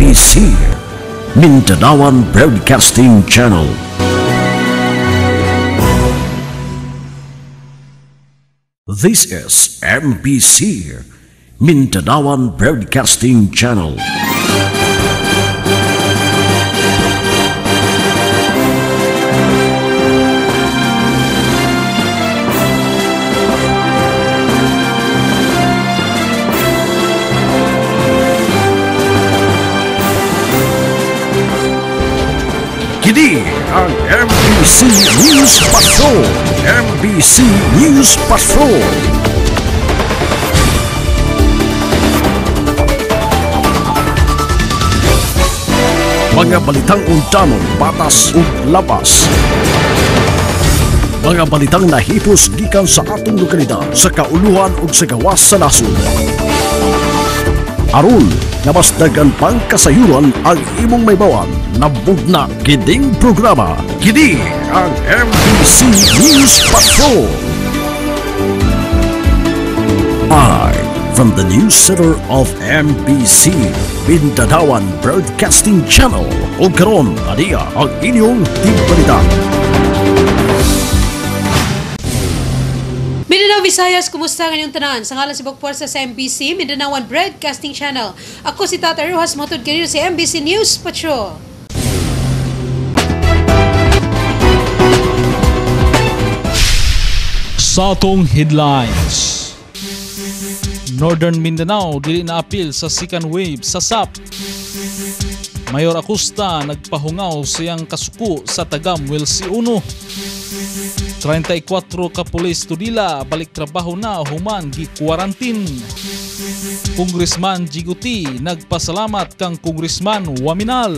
This is MPC Mindanawan Broadcasting Channel. This is MPC Mindanawan Broadcasting Channel. Kini ang MBC News Patrol. MBC News Patrol. Mga balitang untanon, batas ug labas. Mga balitang nahipos gikan sa atong lokalidad sa kauluhan ug sa gawas sa nasod. Aron na mas dagan pang kasayuran ang imong may bawan na bugna kining programa. Kini ang MBC News Patrol. Live from the news center of MBC, Bindadawan Broadcasting Channel. O karon adiya ang inyong tigbalita. Visayas, kumusta ngayong tanan? Sa ngalan si Bokpuarsa sa MBC, Mindanaoan Broadcasting Channel. Ako si Tata Rojas, matod kanino sa MBC News Patrol. Sa atong headlines. Northern Mindanao dili na appeal sa second wave sa SAP. Mayor Acosta nagpahungaw siyang kasuko sa Tagam Welsi 1. 34 ka pulis tudila balik trabaho na human gi quarantine. Congressman Jiguti nagpasalamat kang Congressman Waminal.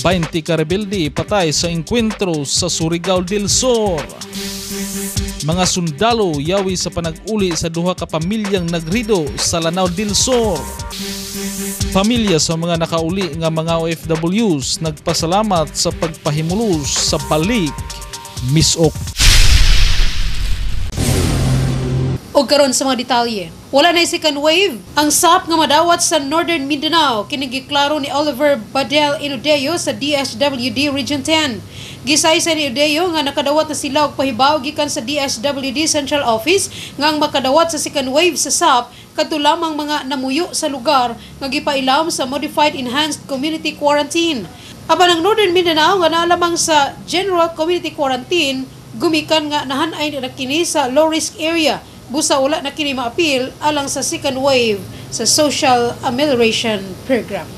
20 ka rebelde patay sa enkwentro sa Surigao del Sur. Mga sundalo yawi sa panag-uli sa duha ka pamilyang nagrido sa Lanao del Sur. Pamilya sa mga nakauli nga mga OFWs nagpasalamat sa pagpahimulos sa balik misok. O karon sa mga detalye. Wala na second wave. Ang SAP nga madawat sa Northern Mindanao kinigiklaro ni Oliver Badel Inudeo sa DSWD Region 10. Gisaysa ni Udeo nga nakadawat na sila og pahibaw gikan sa DSWD Central Office nga ang makadawat sa second wave sa SAP kadto lamang mga namuyo sa lugar nga gipailam sa Modified Enhanced Community Quarantine. Aban ang Northern Mindanao nga naa lamang sa General Community Quarantine gumikan nga nahanay na kini sa low risk area busa wala na kini maapil alang sa second wave sa Social Amelioration Program.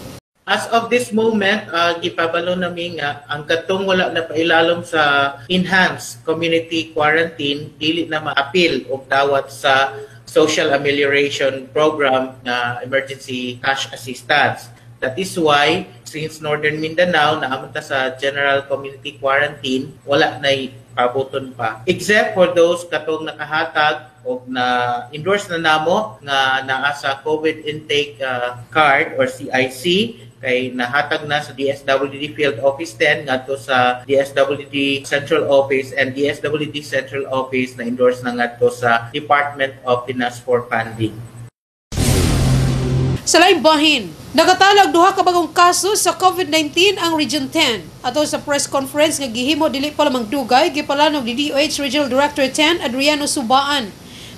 As of this moment, uh, gipabalo namin nga ang katong wala na pailalom sa enhanced community quarantine dili na maapil og dawat sa social amelioration program na emergency cash assistance. That is why since Northern Mindanao naamon ta sa general community quarantine, wala na pabuton pa. Except for those katong nakahatag o na endorse na namo nga naa sa COVID intake uh, card or CIC kay nahatag na sa DSWD Field Office 10 ngadto sa DSWD Central Office and DSWD Central Office na endorse na ngadto sa Department of Finance for Funding. Sa laing bahin, nagatalag duha ka bagong kaso sa COVID-19 ang Region 10. Ato sa press conference nga gihimo dili pa lamang dugay gipalanog ni DOH Regional Director 10 Adriano Subaan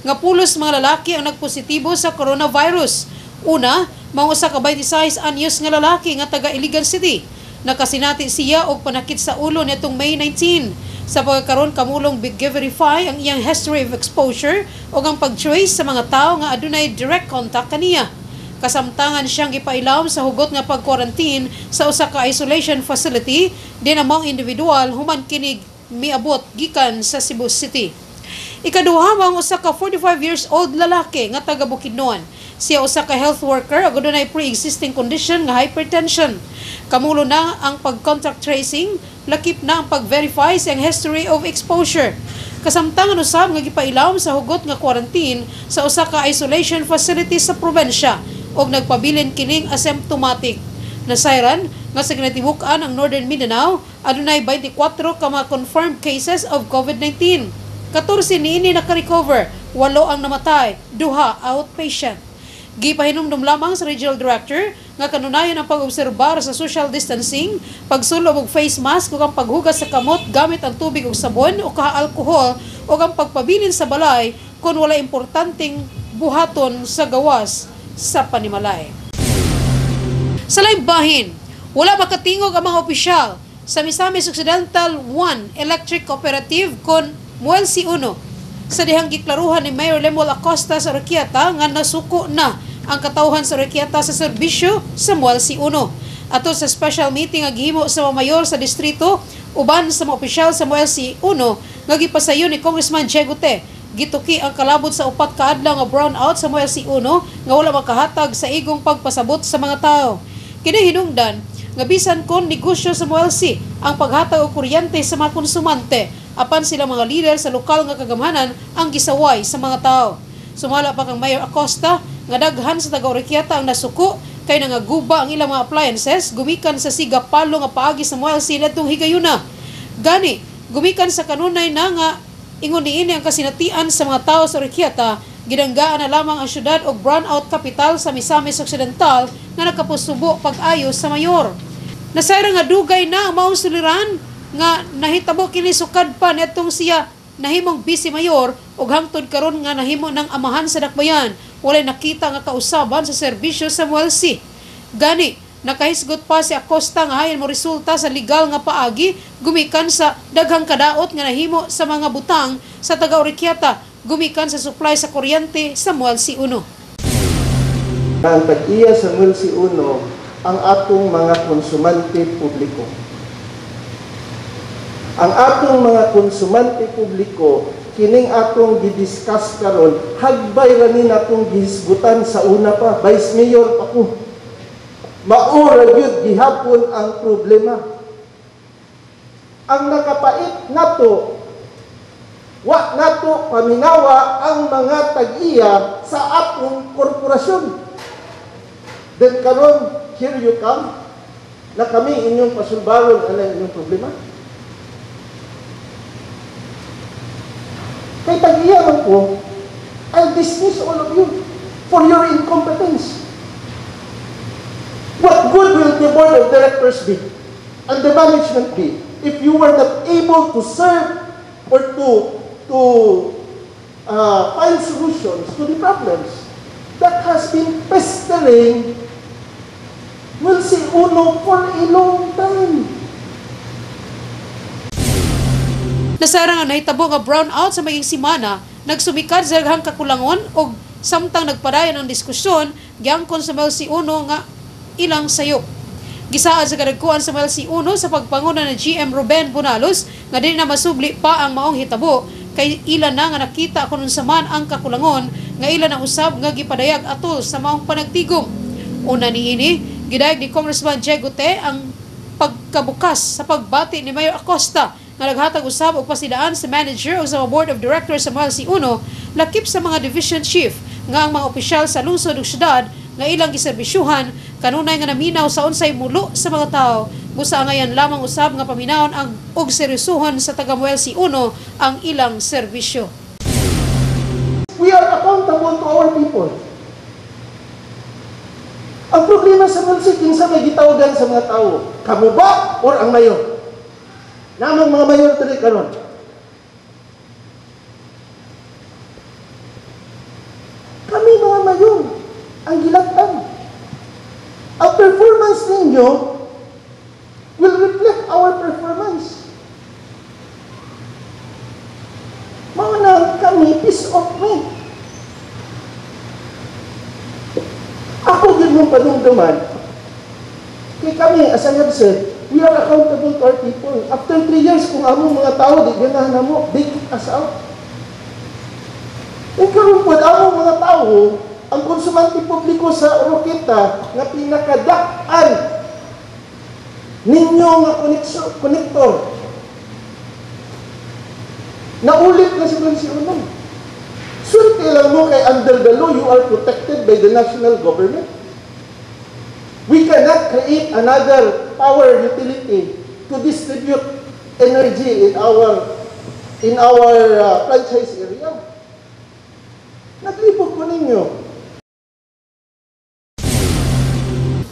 nga pulos mga lalaki ang nagpositibo sa coronavirus. Una, mga usa ka 26 anyos nga lalaki nga taga Iligan City. Nakasinati siya og panakit sa ulo nitong May 19. Sa pagkakaroon kamulong verify ang iyang history of exposure o ang pag-trace sa mga tao nga adunay direct contact kaniya. Kasamtangan siyang ipailaw sa hugot nga pag-quarantine sa usa ka isolation facility din among individual human kinig miabot gikan sa Cebu City. Ikaduha ang usa ka 45 years old lalaki nga taga Bukidnon. Siya usa ka health worker ug dunay pre-existing condition nga hypertension. Kamulo na ang pag-contact tracing, lakip na ang pag-verify sa history of exposure. Kasamtangan usab nga gipailaw sa hugot nga quarantine sa usa ka isolation facility sa probensya ug nagpabilin kining asymptomatic. Nasayran nga sa ginatibukan ang Northern Mindanao adunay 24 ka mga confirmed cases of COVID-19. 14 niini naka-recover, walo ang namatay, duha outpatient. Gipahinumdum lamang sa regional director nga kanunayan ang pag-obserbar sa social distancing, pagsulob og face mask ug ang paghugas sa kamot gamit ang tubig ug sabon o kaha-alkohol ug ang pagpabilin sa balay kung wala importanteng buhaton sa gawas sa panimalay. Sa bahin, wala makatingog ang mga opisyal sa Misamis Occidental 1 Electric Cooperative kon Muel si Uno sa dihang giklaruhan ni Mayor Lemuel Acosta sa Rekiata nga nasuko na ang katawhan sa Rekiata sa serbisyo sa Muel si Uno. Ato sa special meeting nga gihimo sa mga mayor sa distrito uban sa mga opisyal sa Muel si Uno nga gipasayo ni Congressman Jegote gituki ang kalabot sa upat ka adlaw nga brownout sa Muel si Uno nga wala makahatag sa igong pagpasabot sa mga tao. Kini hinungdan nga bisan kon negosyo sa MLC ang paghatag og kuryente sa mga konsumante apan sila mga leader sa lokal nga kagamhanan ang gisaway sa mga tao. Sumala pa kang Mayor Acosta nga daghan sa taga-Uriquiata ang nasuko kay nangaguba ang ilang mga appliances gumikan sa siga palo nga paagi sa MLC ladtong higayuna. Gani, gumikan sa kanunay na nga ingon niini ang kasinatian sa mga tao sa Uriquiata Gidanggaan na lamang ang syudad og brownout capital sa Misamis Occidental nga nakapusubo pag-ayo sa mayor. Nasayra nga dugay na ang maong suliran nga nahitabo kini sukad pa netong siya nahimong vice mayor ug hangtod karon nga nahimo ng amahan sa dakbayan walay nakita nga kausaban sa serbisyo sa MLC. Gani, nakahisgot pa si Acosta nga hayon mo resulta sa legal nga paagi gumikan sa daghang kadaot nga nahimo sa mga butang sa taga-Uriquiata gumikan sa supply sa kuryente sa MLC 1. ang tag-iya sa Mulsi Uno ang atong mga konsumante publiko. Ang atong mga konsumante publiko kining atong gidiscuss karon hagbay ra ni natong gihisgutan sa una pa Vice Mayor pa ko maura gyud gihapon ang problema. Ang nakapait nato wa nato paminawa ang mga tag-iya sa atong korporasyon. Then karon here you come na kami inyong pasulbaron ano inyong problema. Kay tag-iya man ko I'll dismiss all of you for your incompetence what good will the board of directors be and the management be if you were not able to serve or to to uh, find solutions to the problems that has been pestering will see Uno for a long time. Nasara nga nahitabo nga brownout sa maying simana, nagsumikad sa kakulangon og samtang nagpadayon ang diskusyon giangkon sa MLC Uno nga ilang sayop. Gisaad sa kadagkuan sa MLC Uno sa pagpanguna ni GM Ruben Bonalos nga dili na masubli pa ang maong hitabo kay ilan na nga nakita kung sa man ang kakulangon nga ilan ang usab nga gipadayag atol sa maong panagtigom. Una niini, gidayag ni Congressman Jegote ang pagkabukas sa pagbati ni Mayor Acosta nga naghatag usab og pasidaan sa manager o sa board of directors sa MLC Uno lakip sa mga division chief nga ang mga opisyal sa lungsod ug syudad nga ilang giserbisyuhan kanunay nga naminaw sa unsay mulo sa mga tao busa ngayon lamang usab nga paminawon ang og seryosohon sa taga MLC Uno ang ilang serbisyo. We are accountable to our people. Ang problema sa Mulsi, kinsa may gitawagan sa mga tao, kamo ba or ang mayor? Namang mga mayor dali karon. Kami mga mayor ang gilatan. Ang ninyo will reflect our performance. Mauna kami peace of mind. Ako din mong panungduman. Kaya kami, as I have said, we are accountable to our people. After three years, kung among mga tao, di ganahan na mo, they kick us out. Kung karoon po, among mga tao, ang konsumante publiko sa Oroqueta nga pinakadak-an ninyo nga konektor. Naulit na si Francis Unong. Swerte lang mo kay under the law, you are protected by the national government. We cannot create another power utility to distribute energy in our in our uh, franchise area. Naglibog ko ninyo.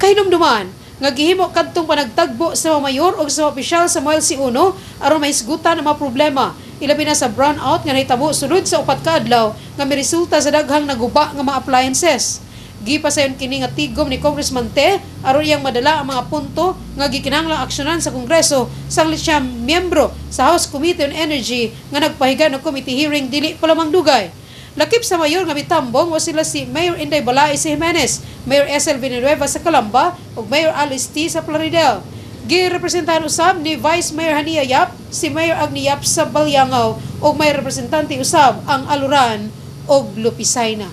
Hinumduman nga gihimo kadtong panagtagbo sa mayor o sa mga opisyal sa si Uno aron maisgutan ang mga problema ilabi na sa brownout nga nahitabo sulod sa upat ka adlaw nga miresulta sa daghang naguba nga mga appliances. Gipasayon kini nga tigom ni Congressman Te aron iyang madala ang mga punto nga gikinahanglang aksyonan sa Kongreso sanglit siya miyembro sa House Committee on Energy nga nagpahiga ng committee hearing dili pa lamang dugay. Lakip sa mayor nga mitambong o sila si Mayor Inday Balais Jimenez, Mayor SL Villanueva sa Calamba ug Mayor Alice T sa Plaridel. Girepresentahan usab ni Vice Mayor Hania Yap, si Mayor Agni Yap sa Balyangaw ug may representante usab ang Aluran ug Lupisayna.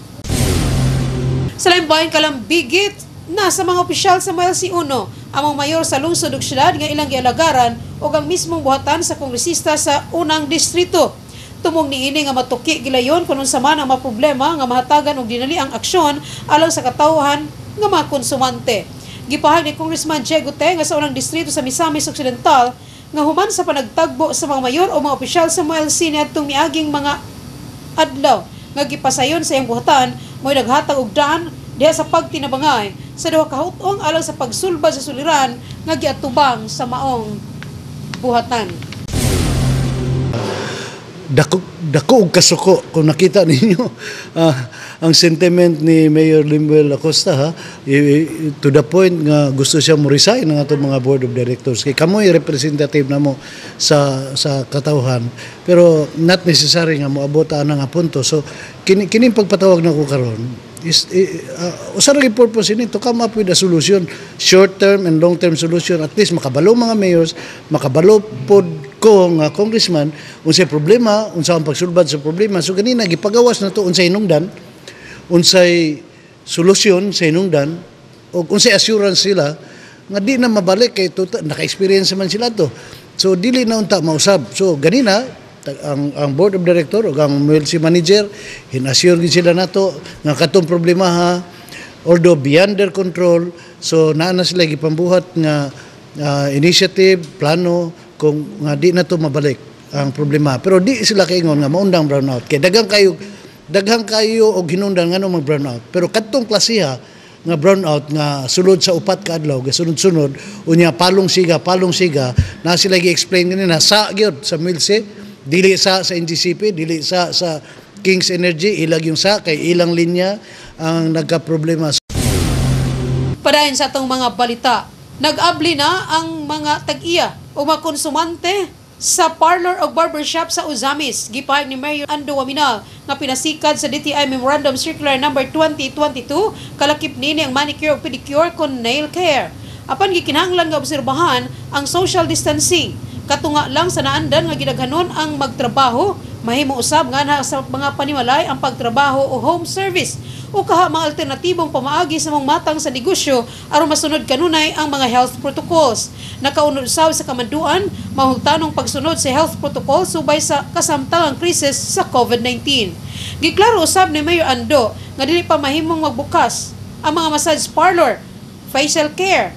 Sa limbayan kalambigit na sa mga opisyal sa Malsi Uno, mga mayor sa lungsod ug syudad nga ilang gialagaran ug ang mismong buhatan sa kongresista sa unang distrito. Tumong niini nga matuki gilayon kung unsa man ang mga problema nga mahatagan og dinali ang aksyon alang sa katawhan nga mga konsumante. Gipahag ni Congressman Che Gute nga sa unang distrito sa Misamis Occidental nga human sa panagtagbo sa mga mayor o mga opisyal sa MLC niadtong miaging mga adlaw nga gipasayon sa iyang buhatan mo'y naghatag og daan diha sa pagtinabangay sa duha ka hutong alang sa pagsulbad sa suliran nga giatubang sa maong buhatan. Dako dako og kasuko kung nakita ninyo ah, ang sentiment ni Mayor Limbel Acosta ha? To the point nga gusto siya mo resign ng atong mga board of directors. Kay kamoy representative na mo sa sa katawhan. Pero not necessary nga moabot ana nga punto. So kini kini pagpatawag na ko karon is uh, usa ra purpose ini to come up with a solution short term and long term solution. At least makabalo mga mayors makabalo pod ko nga congressman unsay problema unsa ang pagsulbad sa problema. So ganina gipagawas na to unsay hinungdan unsay solusyon sa hinungdan o unsay assurance sila nga di na mabalik kay to naka-experience man sila to. So dili na unta mausab. So ganina ang ang board of director o ang MLC manager hinassure gid sila nato nga katong problema ha although beyond their control so naa na sila gipambuhat nga ah, initiative plano kung nga di na to mabalik ang problema. Pero di sila kaingon nga maundang brownout. Kay daghang kayo daghang kayo og hinungdan ngano mag brownout. Pero kadtong klasiha nga brownout nga sulod sa upat ka adlaw sunod-sunod unya palong siga palong siga na sila gi-explain ganina sa gyud sa milse dili sa sa NGCP dili sa sa Kings Energy ilag yung sa kay ilang linya ang nagka-problema. Padayon sa atong mga balita, nag-abli na ang mga tag-iya o mga konsumante sa parlor o barbershop sa Uzamis. Gipahig ni Mayor Ando Waminal nga pinasikad sa DTI Memorandum Circular Number 2022 kalakip nini ang manicure o pedicure kon nail care. Apan gikinahanglan nga obserbahan ang social distancing. Katunga lang sa naandan nga gidaghanon ang magtrabaho, mahimo usab nga na sa mga panimalay ang pagtrabaho o home service o kaha mga alternatibong pamaagi sa mga matang sa negosyo aron masunod kanunay ang mga health protocols. Nakaunod usab sa kamanduan mahugtanong pagsunod sa health protocol subay sa kasamtangang krisis sa COVID-19. Giklaro usab ni Mayor Ando nga dili pa mahimong magbukas ang mga massage parlor, facial care,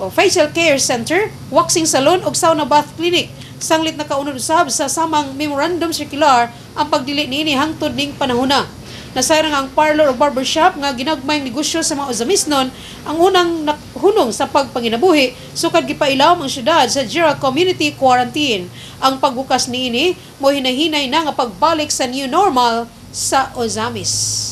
o facial care center, waxing salon ug sauna bath clinic. Sanglit na kaunod usab sa samang memorandum circular ang pagdili niini hangtod ning panahona. Nasayra nga ang parlor o barbershop nga ginagmayng negosyo sa mga uzamisnon ang unang hunong sa pagpanginabuhi sukad gipailaw ang syudad sa Jira Community Quarantine. Ang pagbukas niini mo hinahinay na nga pagbalik sa new normal sa Ozamis.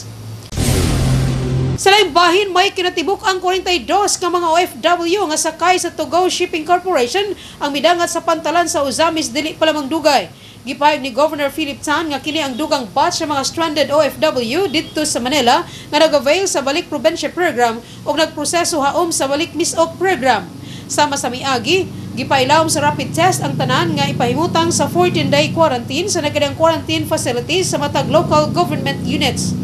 Sa laing bahin, may kinatibok ang 42 nga mga OFW nga sakay sa Togo Shipping Corporation ang midangat sa pantalan sa Uzamis dili pa lamang dugay. Gipahig ni Governor Philip Tan nga kini ang dugang batch sa mga stranded OFW dito sa Manila nga nag-avail sa Balik Probinsya Program o nagproseso haom sa Balik Misok Program. Sama sa miagi, gipailawom sa rapid test ang tanan nga ipahimutang sa 14-day quarantine sa nagkadang quarantine facilities sa matag local government units.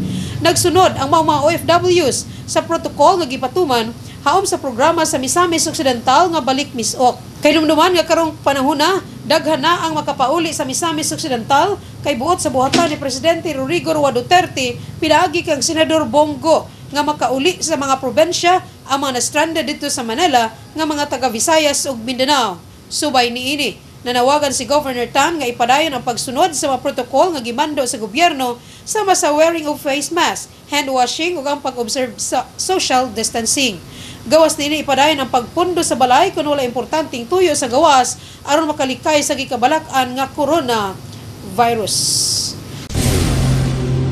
Nagsunod ang mga, mga OFWs sa protocol nga gipatuman haom sa programa sa Misamis Occidental nga balik misok. Kay dumduman nga karong panahon na daghan na ang makapauli sa Misamis Occidental kay buot sa buhatan ni presidente Rodrigo Roa Duterte pinaagi kang senador Bongo nga makauli sa mga probensya ang mga na-stranded dito sa Manila nga mga taga Visayas ug Mindanao. Subay niini nanawagan si Governor Tan nga ipadayon ang pagsunod sa mga protokol nga gimando sa gobyerno sama sa wearing of face mask, hand washing ug ang pag-observe sa social distancing. Gawas nini ipadayon ang pagpundo sa balay kung wala importanteng tuyo sa gawas aron makalikay sa gikabalak-an nga corona virus.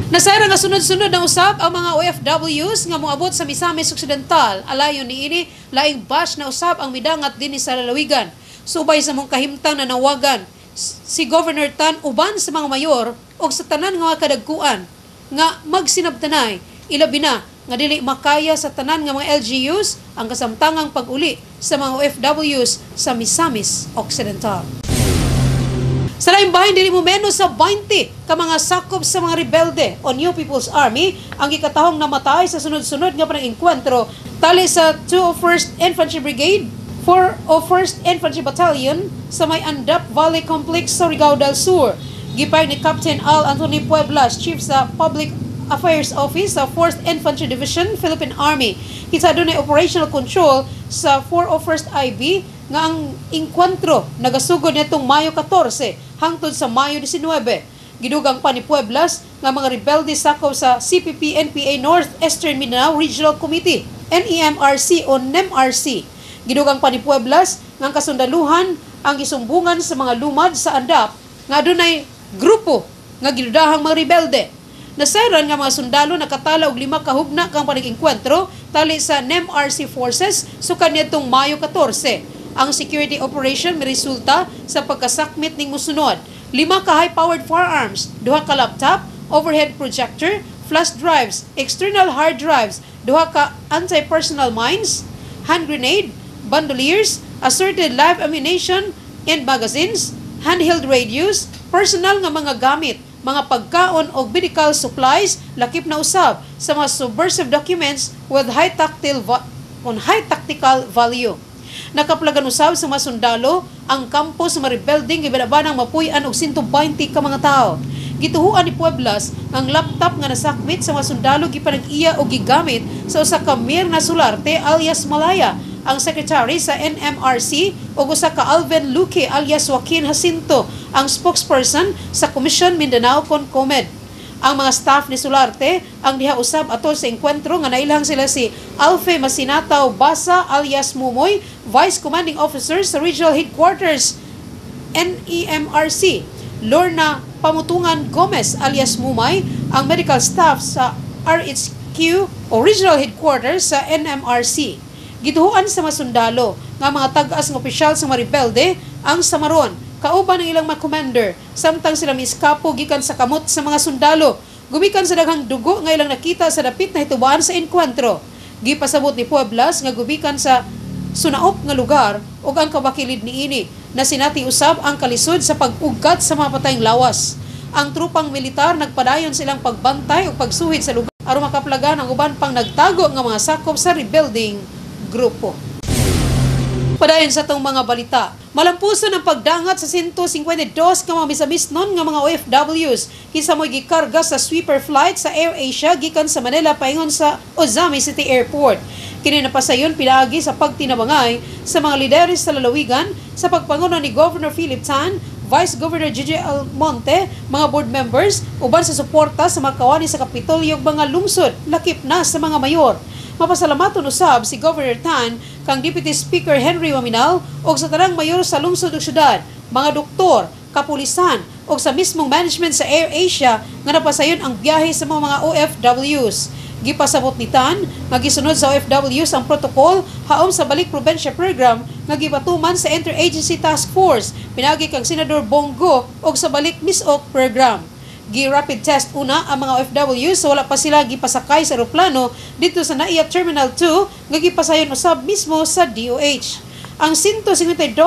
Nasayra nga sunod-sunod na usab ang mga OFWs nga moabot sa Misamis Occidental. Alayon ni ini laing bash na usab ang midangat dinhi sa lalawigan. Subay sa mong kahimtang na nawagan si Governor Tan uban sa mga mayor o sa tanan nga kadagkuan nga magsinabtanay ilabi na nga dili makaya sa tanan nga mga LGUs ang kasamtangang pag-uli sa mga OFWs sa Misamis Occidental. Sa laing bahin, dili mo menos sa 20 ka mga sakop sa mga rebelde o New People's Army ang gikatahong namatay sa sunod-sunod nga panag-enkwentro tali sa 201st Infantry Brigade, 401st Infantry Battalion sa may Andap Valley Complex sa Rigao del Sur. Gipay ni Captain Al Anthony Pueblas, Chief sa Public Affairs Office sa 4th Infantry Division, Philippine Army. Kita doon ay operational control sa 401st IB nga ang inkwentro nagasugod nitong Mayo 14 hangtod sa Mayo 19. Gidugang pa ni Pueblas nga mga rebelde sakaw sa CPP-NPA North Eastern Mindanao Regional Committee, NEMRC o NEMRC. Gidugang pa ni Pueblas ang kasundaluhan ang gisumbungan sa mga lumad sa andap nga dunay grupo nga gidudahang mga rebelde. Nasayran nga mga sundalo nakatala og lima ka hugna kang panag-enkwentro tali sa NEMRC forces sukan nitong Mayo 14 ang security operation may resulta sa pagkasakmit ning musunod. Lima ka high-powered firearms, duha ka laptop, overhead projector, flash drives, external hard drives, duha ka anti-personal mines, hand grenade, bandoliers, assorted live ammunition and magazines, handheld radios, personal nga mga gamit, mga pagkaon o medical supplies, lakip na usab sa mga subversive documents with high tactile on high tactical value. Nakaplagan usab sa mga sundalo ang kampo sa mga rebelding gibalabanang mapuy-an og 120 ka mga tao. Gituhuan ni Pueblas ang laptop nga nasakmit sa mga sundalo gipanag-iya o gigamit sa usa ka Mir na Sularte alias Malaya ang secretary sa NMRC ug usa ka Alvin Luque alias Joaquin Jacinto ang spokesperson sa Commission Mindanao Concomed ang mga staff ni Solarte ang diha usab atol sa enkwentro nga nailang sila si Alfe Masinataw Basa alias Mumoy, Vice Commanding Officer sa Regional Headquarters NEMRC, Lorna Pamutungan Gomez alias Mumay, ang medical staff sa RHQ Original Headquarters sa NMRC. Gituhuan sa mga sundalo nga mga tag-as opisyal sa mga rebelde ang samaron. Kauban ng ilang mga commander samtang sila miskapo gikan sa kamot sa mga sundalo. Gumikan sa daghang dugo nga ilang nakita sa dapit na hitubaan sa enkwentro. Gipasabot ni Pueblas nga gubikan sa sunaop nga lugar ug ang kabakilid niini na sinati usab ang kalisod sa pag-ugat sa mga patayng lawas. Ang trupang militar nagpadayon silang pagbantay ug pagsuhid sa lugar aron makaplagan ang uban pang nagtago nga mga sakop sa rebuilding grupo Padayon sa tong mga balita. Malampuso ng pagdangat sa 152 ka mga misamisnon nga mga OFWs kinsa mo'y gikarga sa sweeper flight sa AirAsia gikan sa Manila paingon sa Ozami City Airport. Kini napasayon pinagi sa pagtinabangay sa mga lideres sa lalawigan sa pagpanguno ni Governor Philip Tan, Vice Governor Gigi Almonte, mga board members, uban sa suporta sa mga kawani sa Kapitolyo mga lungsod, lakip na sa mga mayor. Mapasalamaton usab si Governor Tan kang Deputy Speaker Henry Waminal ug sa tanang mayor sa lungsod ug syudad, mga doktor, kapulisan ug sa mismong management sa AirAsia nga napasayon ang biyahe sa mga mga OFWs. Gipasabot ni Tan nga gisunod sa OFWs ang protocol haom sa balik probensya program nga gipatuman sa Interagency Task Force pinagi kang Senador Bongo ug sa balik MISOC program gi-rapid test una ang mga OFW so wala pa sila gipasakay sa eroplano dito sa NAIA Terminal 2 nga gipasayon usab mismo sa DOH. Ang 152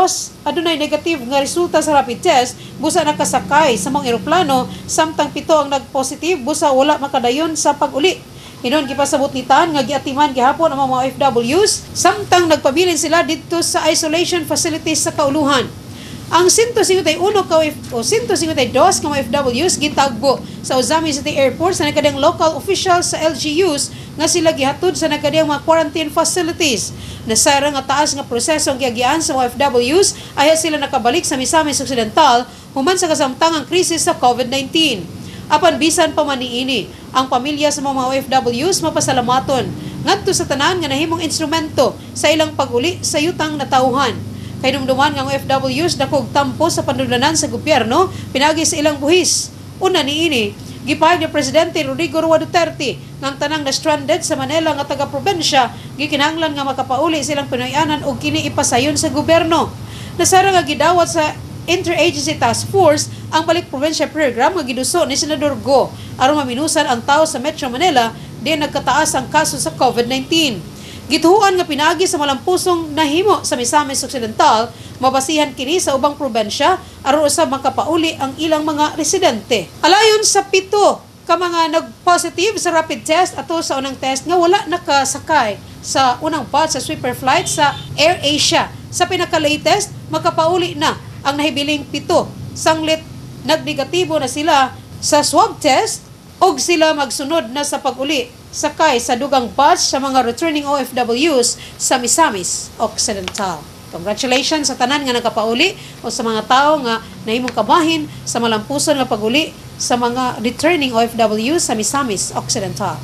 adunay negative nga resulta sa rapid test busa nakasakay sa mga eroplano samtang pito ang nagpositive busa wala makadayon sa pag-uli. Hinon gipasabot ni Tan nga giatiman gihapon ang mga OFWs samtang nagpabilin sila dito sa isolation facilities sa kauluhan. Ang 151 ka o 152 ka mga FWs gitagbo sa Ozami City Airport sa nakadang local officials sa LGUs nga sila gihatod sa nakadang mga quarantine facilities. Nasara nga taas nga proseso ang giagian sa mga FWs ay sila nakabalik sa Misamis Occidental human sa kasamtangang krisis sa COVID-19. Apan bisan pa man niini, ang pamilya sa mga OFWs mapasalamaton ngadto sa tanan nga nahimong instrumento sa ilang paguli sa yutang na tauhan. Kay dumduman nga OFWs dakog tampo sa panudlanan sa gobyerno pinagi sa ilang buhis. Una niini, gipahag ni Presidente Rodrigo Roa Duterte ang tanang na stranded sa Manila nga taga-probensya gikinahanglan nga makapauli silang Pinoyanan og kini ipasayon sa gobyerno. Nasara nga gidawat sa Interagency Task Force ang balik probinsya program nga giduso ni Senador Go aron maminusan ang tao sa Metro Manila di nagkataas ang kaso sa COVID-19. Gituhuan nga pinagi sa malampusong nahimo sa Misamis Occidental, mabasihan kini sa ubang probensya aron usab makapauli ang ilang mga residente. Alayon sa pito ka mga nag-positive sa rapid test ato sa unang test nga wala nakasakay sa unang batch sa sweeper flight sa Air Asia. Sa pinaka-latest, makapauli na ang nahibiling pito. Sanglit nagnegatibo na sila sa swab test og sila magsunod na sa pag-uli sakay sa dugang batch sa mga returning OFWs sa Misamis Occidental. Congratulations sa tanan nga nakapauli o sa mga tao nga nahimong kabahin sa malampuson nga paguli sa mga returning OFWs sa Misamis Occidental.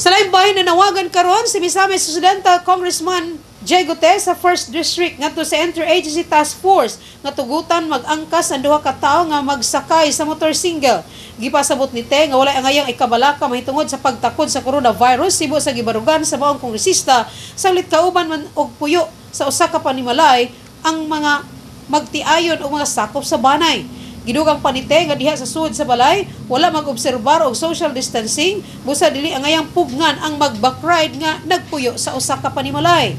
Sa live bahay na nawagan karon si Misamis Occidental Congressman Jay Gute sa 1st District ngadto sa Interagency Task Force nga tugutan mag-angkas ang duha ka tawo nga magsakay sa motor single. Gipasabot ni Te nga wala angayang ikabalaka mahitungod sa pagtakod sa coronavirus sibo sa gibarugan sa maong kongresista saglit kauban man og puyo sa usa ka panimalay ang mga magtiayon og mga sakop sa banay. Gidugang panite nga diha sa sud sa balay, wala mag-obserbar og social distancing, busa dili angayang pugnan ang mag-backride nga nagpuyo sa usa ka panimalay.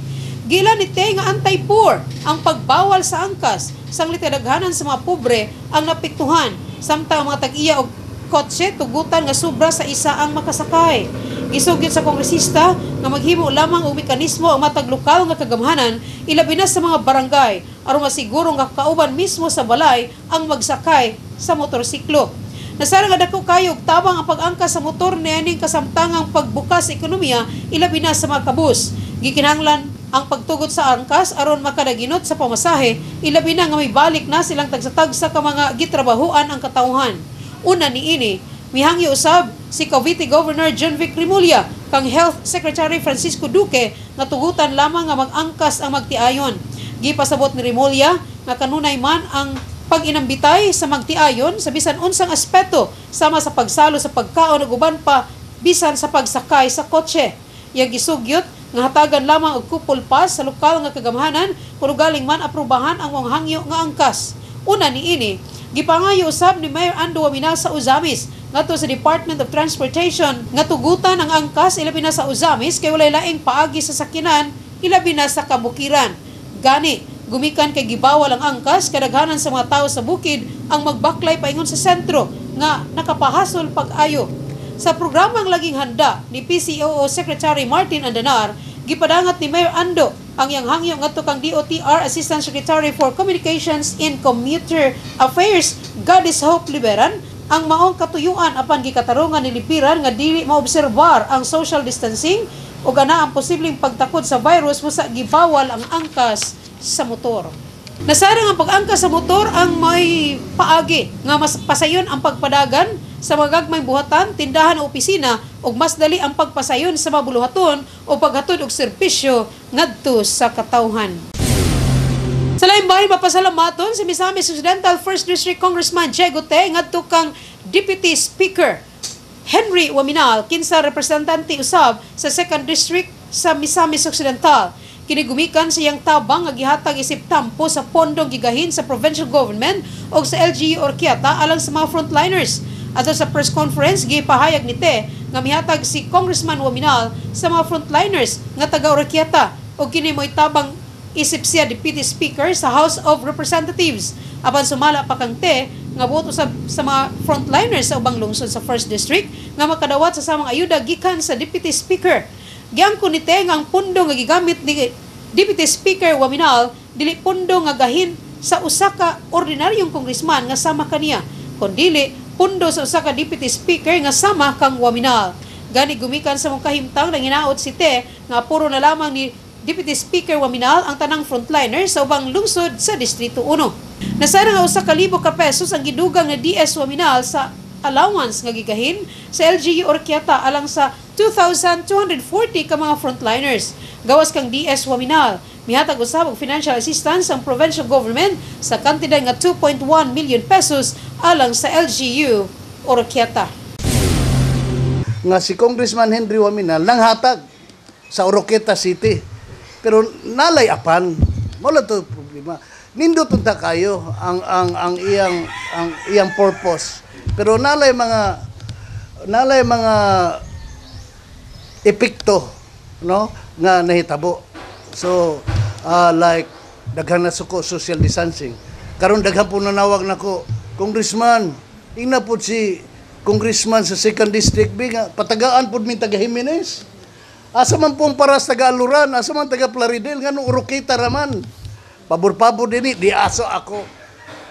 Gila ni Te nga anti-poor ang pagbawal sa angkas, sang litadaghanan sa mga pobre ang napiktuhan, samtang mga tag-iya og kotse tugutan nga sobra sa isa ang makasakay. Isugyot sa kongresista nga maghimo lamang og mekanismo ang matag lokal nga kagamhanan ilabi na sa mga barangay aron masiguro nga kauban mismo sa balay ang magsakay sa motorsiklo. Nasara nga dako kayo tabang ang pag-angkas sa motor niyaning kasamtangang pagbukas sa ekonomiya ilabi na sa mga kabus. Gikinahanglan ang pagtugot sa angkas aron makadaginot sa pamasahe ilabi na nga may balik na silang tagsatagsa ka mga gitrabahuan ang katawhan. Una ni ini, mihangyo usab si Cavite Governor John Vic Rimulya kang Health Secretary Francisco Duque nga tugutan lamang nga mag-angkas ang magtiayon. Gipasabot ni Rimulya nga kanunay man ang pag-inambitay sa magtiayon sa bisan unsang aspeto sama sa pagsalo sa pagkaon ug uban pa bisan sa pagsakay sa kotse. Yang gisugyot nga hatagan lamang og kupol pass sa lokal nga kagamhanan kung galing man aprubahan ang mga hangyo nga angkas. Una ni ini, gipangayo usab ni Mayor Ando Waminal sa Uzamis ngadto sa Department of Transportation nga tugutan ang angkas ilabi na sa Uzamis kay walay laing paagi sa sakinan ilabi na sa kabukiran. Gani, gumikan kay gibawal ang angkas kadaghanan sa mga tao sa bukid ang magbaklay paingon sa sentro nga nakapahasol pag-ayo. Sa programang laging handa ni PCOO Secretary Martin Andanar, gipadangat ni Mayor Ando ang yang hangyo ngadto kang DOTR Assistant Secretary for Communications in Commuter Affairs Goddess Hope Liberan ang maong katuyuan apan gikatarungan ni Lipiran nga dili maobserbar ang social distancing o gana ang posibleng pagtakod sa virus musa gibawal ang angkas sa motor. Nasara nga pag-angkas sa motor ang may paagi nga mas pasayon ang pagpadagan sa mga gagmay buhatan, tindahan o opisina ug mas dali ang pagpasayon sa mabuluhaton o paghatod og serbisyo ngadto sa katawhan. Sa laing bahay mapasalamaton si Misamis Occidental 1st District Congressman Jay Gote ngadto kang Deputy Speaker Henry Waminal kinsa representante usab sa 2nd District sa Misamis Occidental. Kinigumikan sa iyang tabang nga gihatag isip tampo sa pondong gigahin sa provincial government o sa LGU Orquiata alang sa mga frontliners. Ato sa press conference, gipahayag ni Te nga mihatag si Congressman Waminal sa mga frontliners nga taga Orquiata o kini tabang isip siya Deputy Speaker sa House of Representatives. Apan sumala pa kang Te nga boto sa, sa mga frontliners sa ubang lungsod sa 1st District nga makadawat sa samang ayuda gikan sa Deputy Speaker. Giyang ko ni Te nga ang pundo nga gigamit ni Deputy Speaker Waminal dili pundo nga gahin sa usa ka ordinaryong congressman nga sama kaniya kundili pundo sa usa ka deputy speaker nga sama kang Waminal. Gani gumikan sa mong kahimtang nang hinaot si Te nga puro na lamang ni Deputy Speaker Waminal ang tanang frontliner sa ubang lungsod sa Distrito 1. Nasara nga usa ka libo ka pesos ang gidugang nga DS Waminal sa allowance nga gigahin sa LGU Orquieta alang sa 2,240 ka mga frontliners. Gawas kang DS Waminal, mihatag usab og financial assistance ang provincial government sa kantidad nga 2.1 million pesos alang sa LGU Orquieta. nga si Congressman Henry Waminal nang hatag sa Oroqueta City. Pero nalay apan, wala to problema. Nindot unta kayo ang ang ang iyang ang iyang purpose. Pero nalay mga nalay mga epekto no nga nahitabo. So ah, like daghan na suko social distancing. Karon daghan po nanawag nako, Congressman, ina po si Congressman sa 2nd District B patagaan pod mi taga Jimenez. Asa man pong paras taga Aluran, asa man taga Plaridel ngano Urokita raman. Pabor-pabor dinhi di aso ako.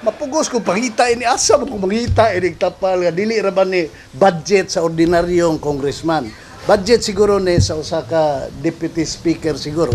Mapugos ko pangita ini asa mo ko mangita ini tapal nga dili ra ni budget sa ordinaryong congressman. Budget siguro ni sa usa ka deputy speaker siguro.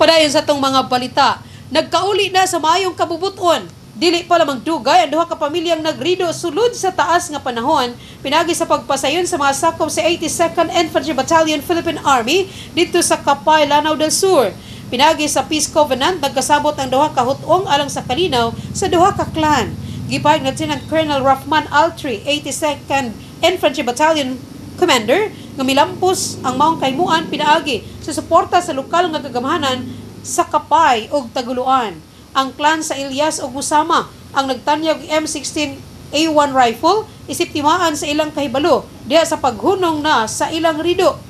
Padayon sa tong mga balita, nagkauli na sa maayong kabubuton. Dili pa lamang dugay ang duha ka pamilyang nagrido sulod sa taas nga panahon pinagi sa pagpasayon sa mga sakop sa 82nd Infantry Battalion Philippine Army dito sa Kapay, Lanao del Sur. Pinagi sa Peace Covenant nagkasabot ang duha ka hutong alang sa kalinaw sa duha ka clan. Gipahig na Lieutenant Colonel Rahman Altri, 82nd Infantry Battalion Commander, nga milampos ang maong kaymuan pinaagi sa suporta sa lokal nga kagamahanan sa Kapay ug Taguluan. Ang clan sa Ilyas ug Musama ang nagtanyag M16 A1 rifle isip timaan sa ilang kahibalo diha sa paghunong na sa ilang rido.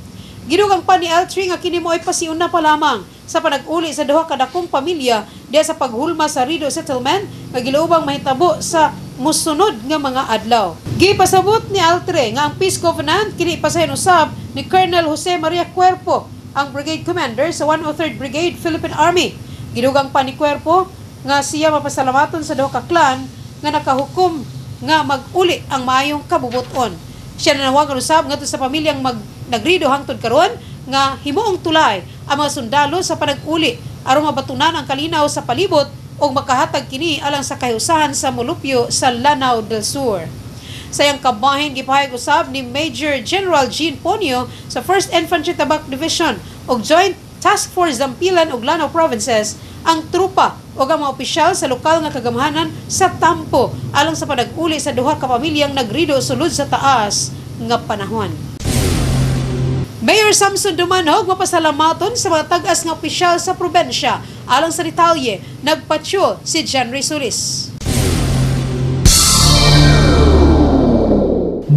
Gidugang pa ni Altri nga kini mo ay pasiuna pa lamang sa panag-uli sa duha ka dakong pamilya diha sa paghulma sa Rido Settlement nga gilaubang mahitabo sa musunod nga mga adlaw. Gipasabot ni Altre nga ang Peace Covenant kini pasayon usab ni Colonel Jose Maria Cuerpo, ang Brigade Commander sa 103rd Brigade Philippine Army. Gidugang pa ni Cuerpo nga siya mapasalamaton sa duha ka clan nga nakahukom nga mag-uli ang maayong kabubuton. Siya nanawagan usab ngadto sa pamilyang mag nagrido hangtod karon nga himuong tulay ang mga sundalo sa panag-uli aron mabatunan ang kalinaw sa palibot o makahatag kini alang sa kahusahan sa mulupyo sa Lanao del Sur. Sa iyang kabahin, gipahayag usab ni Major General Jean Ponyo sa 1st Infantry Tabak Division o Joint Task Force Zampilan ug Lanao Provinces ang trupa o ang mga opisyal sa lokal nga kagamahanan sa Tampo alang sa panag-uli sa duha ka pamilyang nagrido sulod sa taas nga panahon. Mayor Samson Dumanog mapasalamaton sa mga tag-as nga opisyal sa probensya alang sa detalye nagpatsyo si John Risulis.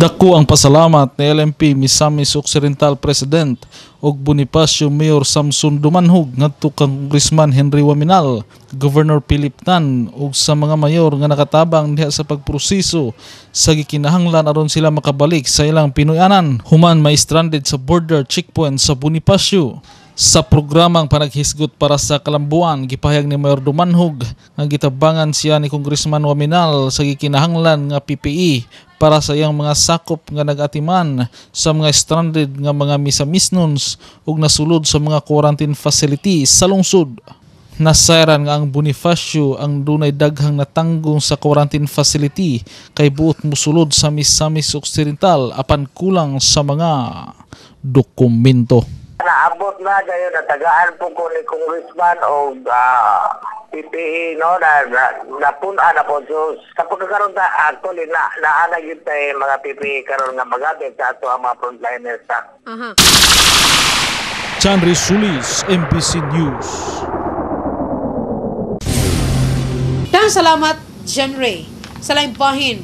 Dako ang pasalamat ni LMP Misamis Occidental President ug Bonifacio Mayor Samson Dumanhog ngadto kang Congressman Henry Waminal, Governor Philip Tan ug sa mga mayor nga nakatabang diha sa pagproseso sa gikinahanglan aron sila makabalik sa ilang Pinoyanan human may stranded sa border checkpoint sa Bonifacio. Sa programang panaghisgot para sa kalambuan, gipahayag ni Mayor Dumanhog nga gitabangan siya ni Congressman Waminal sa gikinahanglan nga PPE para sa iyang mga sakop nga nagatiman sa mga stranded nga mga misamisnons ug nasulod sa mga quarantine facility sa lungsod. Nasairan nga ang Bonifacio ang dunay daghang natanggong sa quarantine facility kay buot musulod sa Misamis Occidental apan kulang sa mga dokumento. Naabot na gayon natagaan po ko ni congressman o ah, PPE no na na napuna na po so sa pagkakaroon ta actually na naana gyud tay mga PPE karon nga magatid sa ato ang mga frontliners sa Aha. Chan Risulis, MBC News. Dahan salamat, Jem Ray. Sa laing bahin,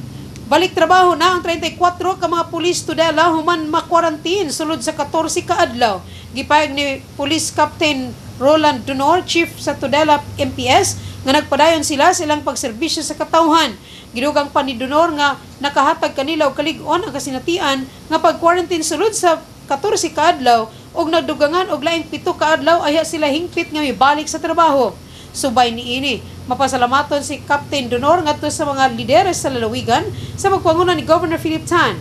balik trabaho na ang 34 ka mga pulis tudela human ma-quarantine sulod sa 14 ka adlaw. Gipayag ni Police Captain Roland Dunor, Chief sa Tudela MPS, nga nagpadayon sila sa ilang pagserbisyo sa katawhan. Gidugang pa ni Dunor nga nakahatag kanila og kalig-on ang kasinatian nga pag-quarantine sulod sa 14 ka adlaw og nagdugangan og laing pito ka adlaw aya sila hingpit nga mibalik sa trabaho. Subay ni ini, mapasalamaton si Captain Donor ngadto sa mga lideres sa lalawigan sa pagpanguna ni Governor Philip Tan.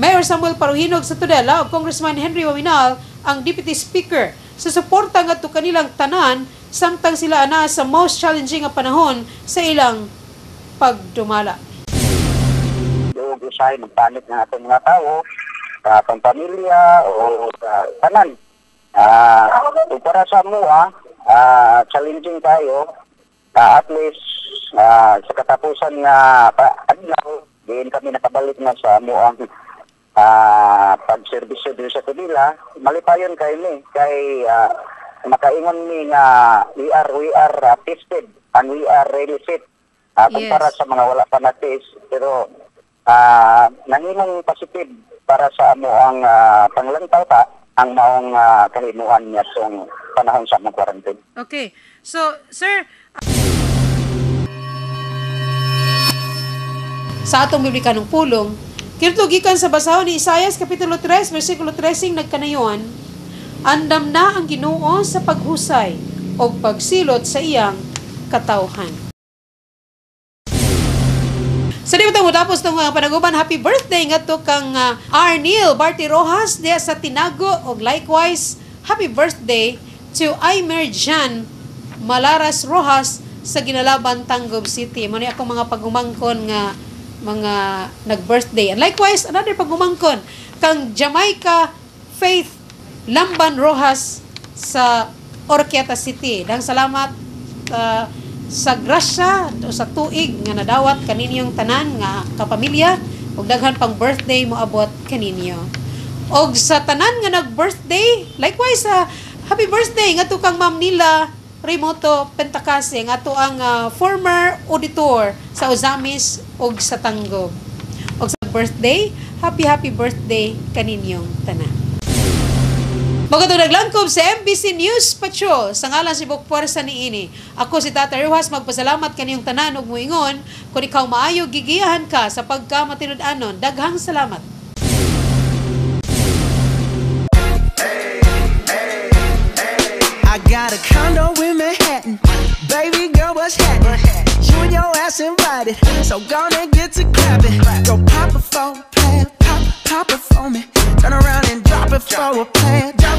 Mayor Samuel Paruhinog sa Tudela ug Congressman Henry Waminal ang Deputy Speaker sa suporta ngadto kanilang tanan samtang sila ana sa most challenging nga panahon sa ilang pagdumala. mag-resign, magpanik ng atong mga tao, sa pamilya o sa tanan. Ah, uh, para sa mua, ah, challenging tayo, ah, at least ah, sa katapusan nga pa, adlaw, diin kami nakabalik na sa muang ah pag-service dito sa kanila, malipayon kay ni kay ah, makaingon ni nga we are we are ah, tested and we are really fit uh, kumpara Yes. sa mga wala pa na test pero ah nangimong positive para sa amo ang ah, panglantaw ta ang maong uh, kahimuan niya tong panahon sa mga quarantine. Okay. So, sir, sa atong biblikanong pulong, kintugikan sa basahon ni Isaias Kapitulo 3, versikulo 13, nagkanayon, Andam na ang ginoo sa paghusay o pagsilot sa iyang katawhan. Sa di mo tapos uh, panaguban, happy birthday nga to kang uh, Arnil Barty Rojas diya sa Tinago o likewise, happy birthday to Aimer Jan Malaras Rojas sa Ginalaban, Tangob City. Muna akong mga pagumangkon nga mga nag-birthday. And likewise, another pagumangkon, kang Jamaica Faith Lamban Rojas sa Orquieta City. Dang salamat uh, sa grasya o sa tuig nga nadawat kaninyong tanan nga kapamilya ug daghan pang birthday mo abot kaninyo. Og sa tanan nga nag-birthday, likewise sa happy birthday nga kang Ma'am Nila Remoto Pentacase nga to ang ah, former auditor sa Ozamis ug sa Tangob. Og sa birthday, happy happy birthday kaninyong tanan. Magandang naglangkob sa MBC News Patrol sa ngalan si Bok Puwersa ni Ini. Ako si Tata Ruhas, magpasalamat kaniyong tanan ug muingon kung ikaw maayo gigiyahan ka sa pagkamatinud-anon. Daghang salamat. Got a condo in Manhattan. Baby girl, what's happening? You and your ass invited. So gonna get to clapping. Go pop it for a plan. Pop, pop it for me. Turn around and drop it for a plan. Drop